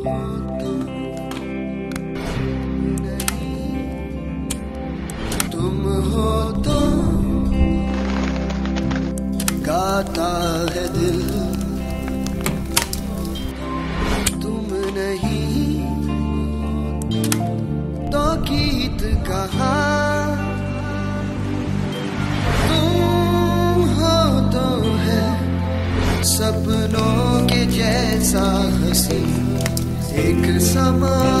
तुम हो तो गाता है दिल। तुम नहीं तो गीत कहा। हो तो है सपनों के जैसा हसी। एक समा